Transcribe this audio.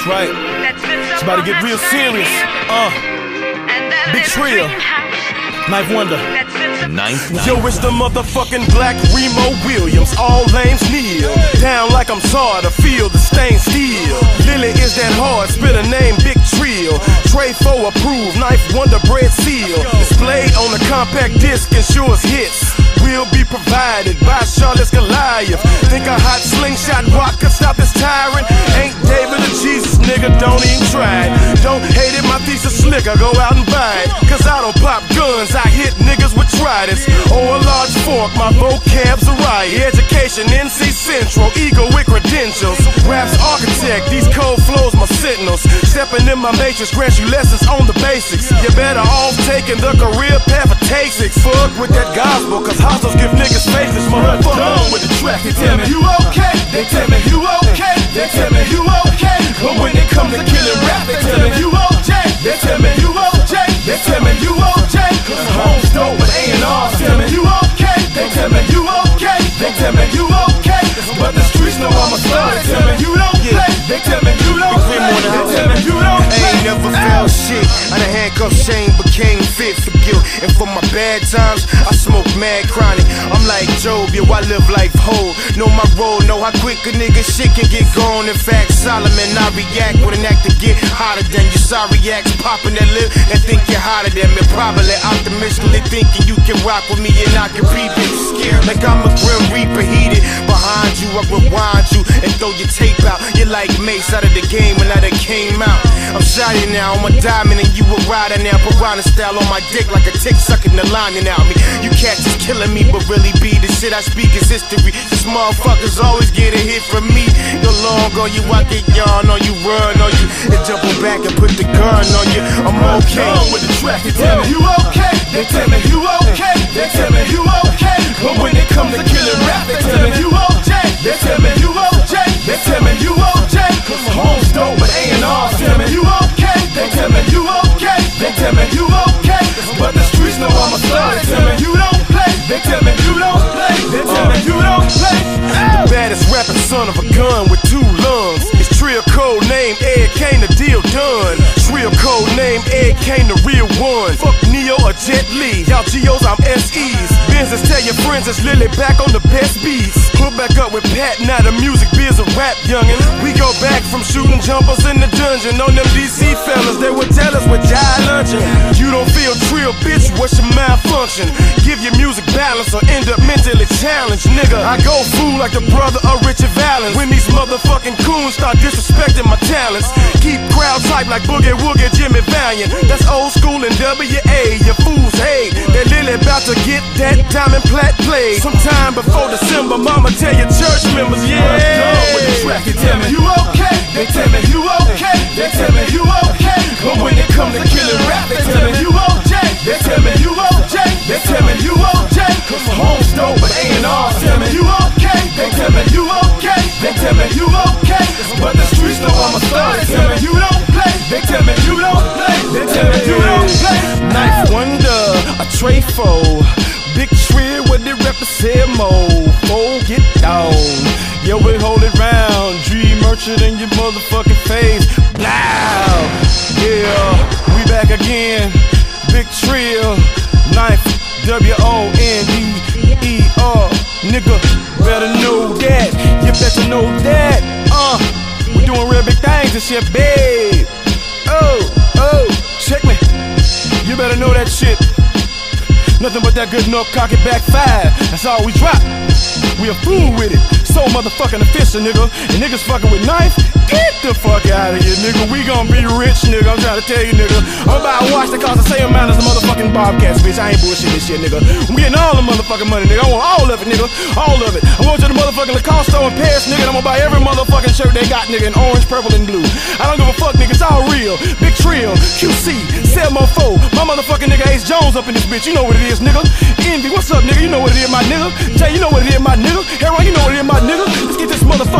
That's right. It's about to get real serious. Uh, Big Treal. 9th Wonder. Ninth Yo, it's the motherfucking black Remo Williams. All lanes kneel. Down like I'm sorry to feel the stain steel. Lily is that hard, spit a name, Big Treal. Trey Fo approved, 9th Wonder bread seal. Displayed on the compact disc ensures hits. Will be provided by Charlotte's it. Don't hate it, my thesis slicker, go out and buy it. Cause I don't pop guns, I hit niggas with tridents. Or a large fork, my vocab's a riot. Education, NC Central, ego with credentials. Raps architect, these cold flows, my sentinels. Stepping in my matrix, grants you lessons on the basics. You better off taking the career path of Tasix. Fuck with that gospel, cause hostels give niggas faces, motherfucker. With the track, they tell me you okay. They tell me But the streets know I'm a star. They tell me you don't play. They tell me you don't play. They tell me you don't I ain't play. never felt shit. I done handcuffed shame, became fit for guilt. And for my bad times, I smoke mad chronic. I'm like Job, yo, I live life whole. Know my role, know how quick a nigga shit can get gone. In fact, Solomon, I react with an act to get hotter than you. Sorry acts popping that lip and think you're hotter than me. Probably optimistically thinking you can rock with me and I can be big scared. Like I'm a grim reaper heated. Behind you, I rewind you and throw your tape out. You're like Mase out of the game when I came out. I'm shiny now, I'm a diamond and you a rider now. Piranha style on my dick like a tick sucking the lining out me. You cats is killing me, but really be the shit I speak is history. These motherfuckers always get a hit from me. Go long on you, I get yawn on you, run on you, and jump on back and put the gun on you. I'm okay. With the tell me you okay. They tell me you okay. Kane, the real one. Fuck Neo or Jet Li. Y'all Geos, I'm SEs. Benzes, tell your friends it's Lily back on the best beats. Hook back up with Pat, now the music biz a rap youngin. We go back from shooting jumpers in the dungeon on them DC fellas. They would tell us we're jai lunching. You don't feel trill, bitch, what's your malfunction? Give your music balance or end up mentally challenged, nigga. I go fool like the brother of Richard Valens. When these motherfucking coons start disrespecting my talents, keep crowds like Boogie Woogie, Jimmy Valiant. That's old school in WA. You fools hate that Lily about to get that diamond plat played. Sometime before December, mama tell your church members, Done with the yeah. track, they tell me you okay. They tell me you okay. They tell me you okay. But when it comes to killing represent mode. Fold, get down. Yo, we hold it round. Dream merchant in your motherfucking face. Blow. Yeah, we back again. Big Treal. 9th, W O N D E R. Nigga, better know that. You better know that. Uh, we doing real big things this year, babe. Nothing but that good enough cock it back five. That's all we drop. We a fool with it. So motherfucking official, nigga. And niggas fucking with 9th. Get the fuck out of here, nigga. We gon' be rich, nigga. I'm trying to tell you, nigga. I'm about to watch that cost the same amount as the motherfucking Bobcats, bitch. I ain't bullshit this shit, nigga. I'm getting all the motherfucking money, nigga. I want all of it, nigga. All of it. I want you to the motherfucking Lacoste store in Paris, nigga. and I'm gonna buy every motherfucking shirt they got, nigga, in orange, purple, and blue. I don't give a fuck, nigga. It's all real. Big Treal, QC, 4. My motherfucking nigga Ace Jones up in this bitch. You know what it is, nigga. Envy, what's up, nigga? You know what it is, my nigga. Jay, you know what it is, my nigga. Heron, you know what it is, my nigga. Let's get this motherfucking